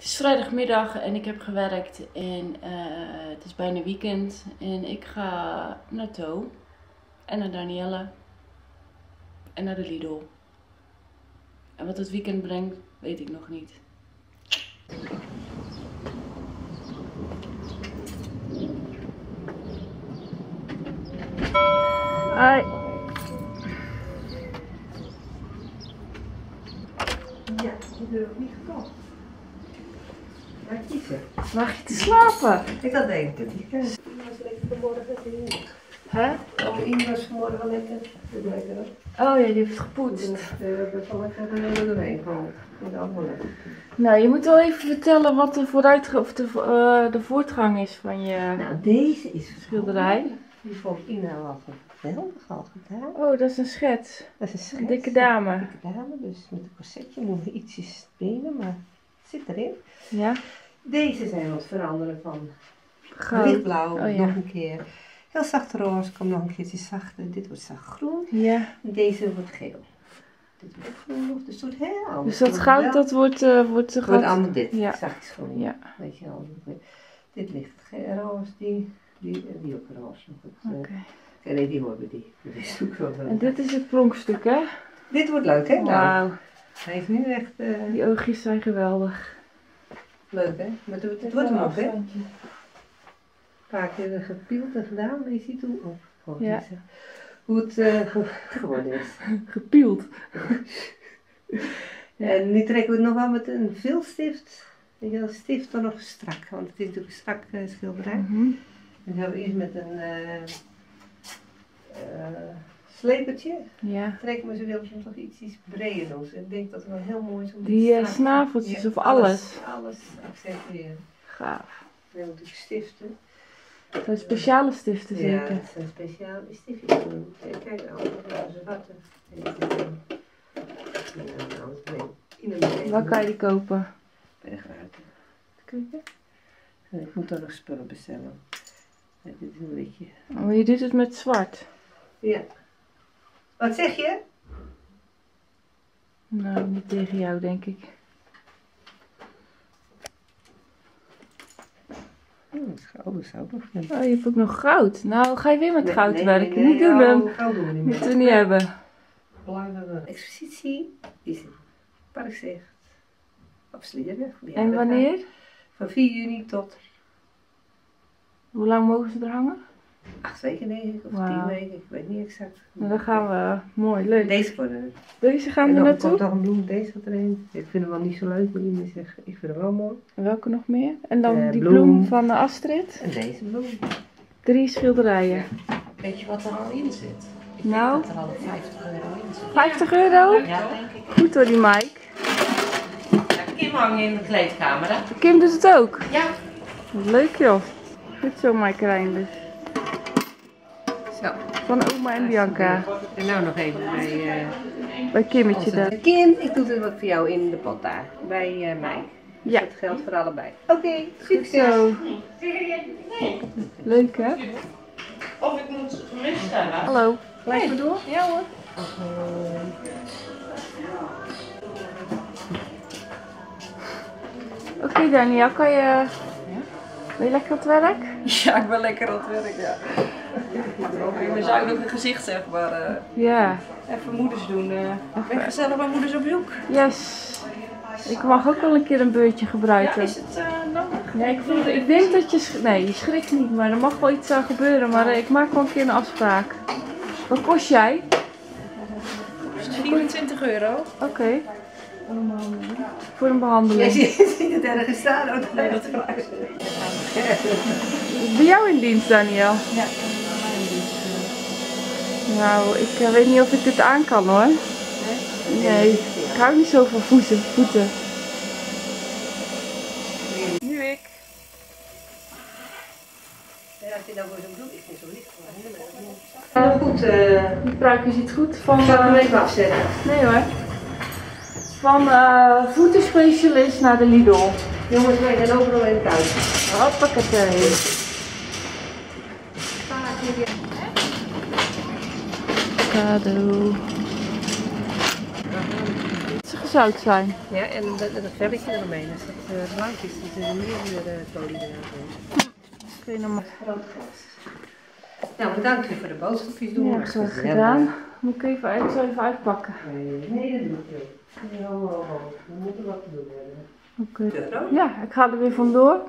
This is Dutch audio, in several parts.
Het is vrijdagmiddag en ik heb gewerkt en eh, het is bijna weekend. En ik ga naar To en naar Danielle en naar de Lidl. En wat het weekend brengt, weet ik nog niet. Hoi. Ja, die heb ik niet gekocht. Maar Mag je te slapen? Ik had denk ik lekker vanmorgen. Hè? Oh, iemand was vanmorgen lekker. Dat ik er. Oh ja, die heeft gepoetst. er helemaal doorheen gehaald. In de envelop. Nou, je moet wel even vertellen wat de, vooruitgang of de, eh, de voortgang is van je Nou, deze is schilderij. Die vond Ina al geweldig al gedaan. Oh, dat is een schets. Dat is een schets. Dikke dame. Dikke dame, dus met een corsetje moeten we ietsjes benen, maar het zit erin. Ja, Deze zijn wat veranderen van goud. lichtblauw, Oh, ja. nog een keer. Heel zacht roze, komt nog een keertje zachter. Dit wordt zacht groen. Ja, En deze wordt geel. Dit wordt groen dus het wordt heel anders. dus dat goud, wel- dat wordt, eh wordt Het goud. wordt allemaal dit, Ja. zachtjes groen. Ja. Weet je wel. Dit ligt roze, die, die, die ook roze. nog. Oké. Eh, Nee, die horen we die. Dat is ook wel En dit is het pronkstuk, hè? Dit wordt leuk, hè? Nou, Wauw, hij is nu echt eh, die oogjes zijn geweldig. Leuk, hè? Maar het, het wordt hem ook, hè? Een paar keer gepield en gedaan, maar je ziet hoe, oh, Ja. hoe het eh, ge- geworden is. Gepield. En nu trekken we het nog wel met een vilstift. Ik wil stift dan nog strak, want het is natuurlijk een strak eh, schilderij. Mhm. Dan gaan we eerst met een eh eh, slepertje. Ja. We ze wil hem toch iets, iets breder. Dus ik denk dat het wel heel mooi is om Die strak- snaveltjes Ja, of alles. Alles accentueren. Gaaf. We hebben natuurlijk stiften. Dat zijn speciale stiften Ja, zeker. dat zijn speciale stiftjes. Kijk, kijk, allemaal zwarte. Waar kan je die kopen? Bij de graten. Kijken. En Ik moet dan nog spullen bestellen. Ja, dit is een beetje. Oh, je doet het met zwart. Ja. Wat zeg je? Nou, niet tegen jou, denk ik. Oh, is goud, zou ik nog. Oh, je hebt ook nog goud. Nou, ga je weer met Nee, goud nee, werken? nee, nee, niet doen oh, Goud doen we niet Moeten meer. we niet hebben. Belangrijke expositie is in Parkzicht op Slierenweg. En wanneer? Van 4 juni tot Hoe lang mogen ze er hangen? 8 weken denk ik, of Wauw. 10 weken, ik weet niet exact. Nou, dan gaan we. Mooi, leuk. Deze worden Deze gaan en er dan komt naartoe. nog een bloem, deze gaat erin. Ik vind hem wel niet zo leuk, maar iemand zegt, ik vind hem wel mooi. En welke nog meer? En dan Eh, die bloem. bloem van eh, Astrid. En deze bloem. Drie schilderijen. Weet je wat er al in zit? Ik Nou? denk dat er al 50 euro in zit. 50 euro? Ja, denk ik. Goed hoor, die Mike. Ja, Kim hangt in de kleedkamer, hè? Kim doet het ook. Ja. Wat Leuk joh. Goed zo, Mike Rijn dus. Zo. Van oma en Bianca. En nou nog even bij eh Bij Kimmetje daar. Kim. Ik doe het wat voor jou in de pot daar, bij eh, mij. Dus Ja. Dat geldt voor allebei. Oké, Goed succes. zo. Leuk hè? Of ik moet gemist hebben. Hallo. Blijf maar door. Ja hoor. Oké Daniel, kan je... Ben je lekker aan het werk? Ja, ik ben lekker aan het werk, ja. In mijn zuinige gezicht, zeg maar. eh, Ja. even moeders doen. eh. Ik ben gezellig bij moeders op bezoek. Yes. Ik mag ook wel een keer een beurtje Ja, gebruiken. is het eh, nodig? Nee, ik, vind, ik denk dat je... Nee, je schrikt niet, maar er mag wel iets aan gebeuren. Maar ik maak wel een keer een afspraak. Wat kost jij? Is het 24 euro? Oké. Voor een behandeling. Jij ziet het ergens staan. ook. Nee, dat ik. Bij jou in dienst, Daniel? Ja. Nou, ik eh, weet niet of ik dit aan kan hoor. Nee, ik hou niet zo van voeten. voeten. Nu ik. Ja, als je nou voor zo'n bloed is, niet zo licht. Nou goed, eh Die pruikje zit goed. Van, ik zal hem eh, even afzetten. nee hoor. Van voetenspecialist naar de Lidl. Jongens, wij zijn overal in thuis. Hoppakee. Cadeau. Ze zout zijn. Ja, en dat, velletje eromheen. Als dat uh, blank is, dan is er meer uh, folie eraan. Kun je nog maar... Nou, bedankt weer voor de boodschapjes doen. Ja, zo gedaan. Moet ik even, ik zal even uitpakken. Nee, nee, dat doe ik niet. Nee, ho, ho, ho. We moeten wat te doen hebben. Oké. Ja, ik ga er weer vandoor.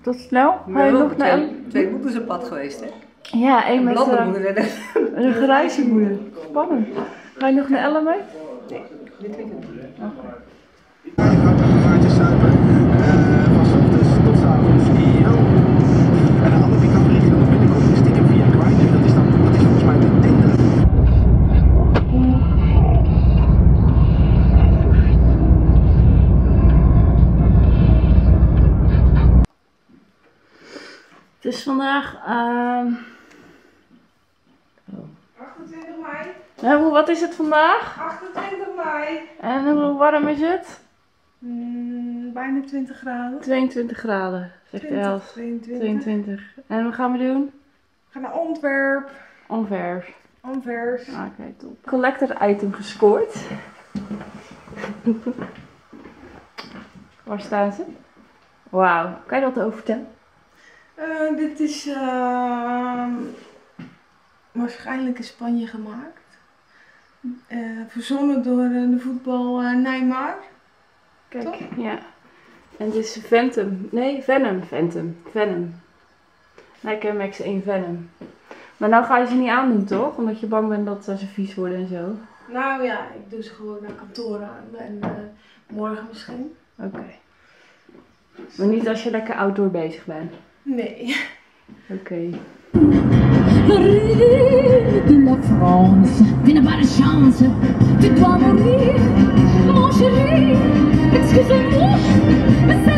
Tot snel. Ga je nog naar... twee, twee moeders op pad geweest, hè? Ja, één met eh, een- een grijze moeder. Spannend. Ga je nog naar Ellen mee? dit weekend. Tinder. Het is vandaag... ehm 28 hoe- wat is het vandaag? 28 mei. En hoe warm is het? Mm, bijna 20 graden. 22 graden, zegt 20, Els. 22. 22. En wat gaan we doen? We gaan naar Antwerp. Onvers. Anvers. Oké, top. Collector item gescoord. Waar staan ze? Wauw, kan je dat over vertellen? Eh, dit is ehm, waarschijnlijk in Spanje gemaakt. Eh, verzonnen door eh, de voetbal eh, Neymar. Kijk, Toch? ja. En dit is Phantom. Nee, Venom. Phantom. Venom. Nike Max 1 Venom. Maar nou ga je ze niet aandoen, toch? Omdat je bang bent dat ze vies worden en zo. Nou ja, ik doe ze gewoon naar kantoor aan. En morgen misschien. Oké. Maar niet als je lekker outdoor bezig bent. Nee. Oké. Rue de la France, tu n'as pas de chance, tu dois mourir, mon chéri. Excusez-moi, mais c'est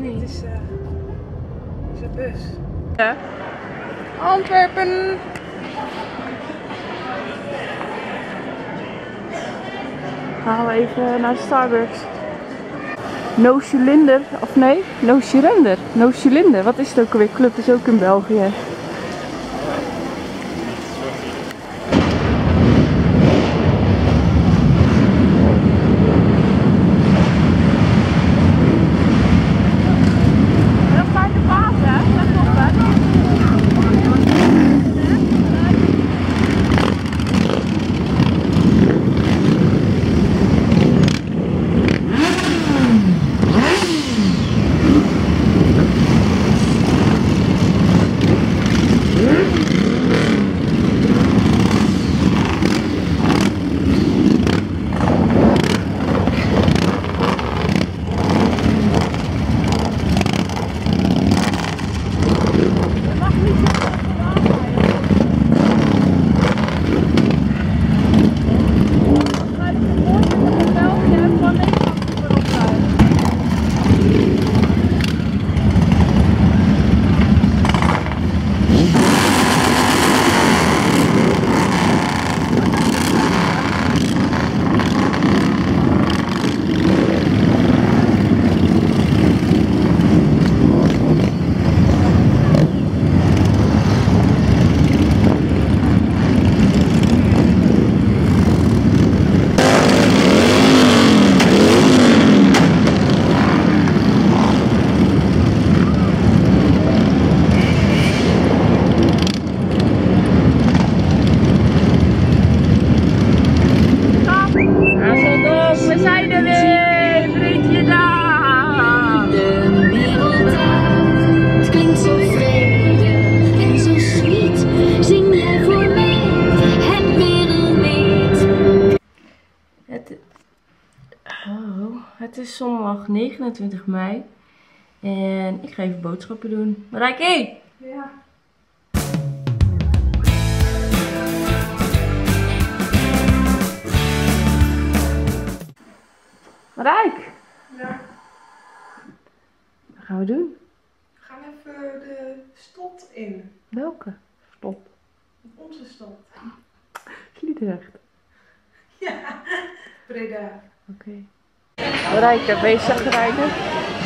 Weet niet. het is, het is een bus. Ja. Antwerpen. Gaan we even naar de Starbucks. No Cylinder, of nee, No Cylinder. No Cylinder, wat is het ook alweer? Club is ook in België. Zondag 29 mei. En ik ga even boodschappen doen. Marijke! Ja. Marijk! Ja. Wat gaan we doen? We gaan even de stot in. Welke? Stop. Onze stot. Sliedrecht. Ja. Breda. Oké. Marijke, ben je zagrijnig?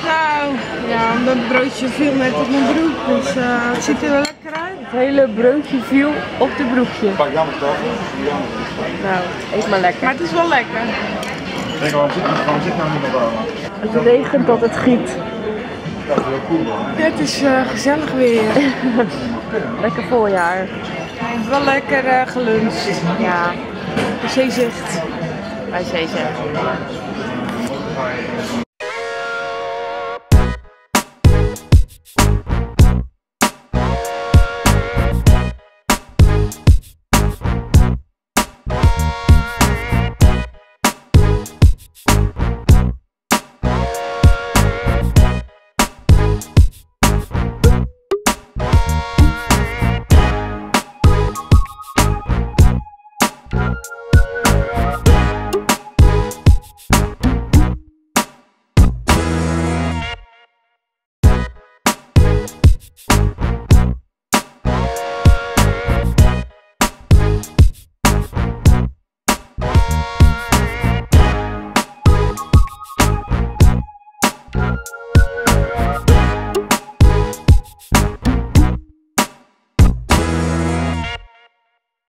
Nou, ja, omdat het broodje viel net op mijn broek, dus eh, het ziet er wel lekker uit. Het hele broodje viel op de broekje. Nou, eet maar lekker. Maar het is wel lekker. Kijk, waarom zit, waarom zit nou niemand aan? Het regent dat het giet. Het is eh, gezellig weer. Lekker voorjaar. Wel lekker eh, geluncht. Ja, De zee zegt. bij zeezicht.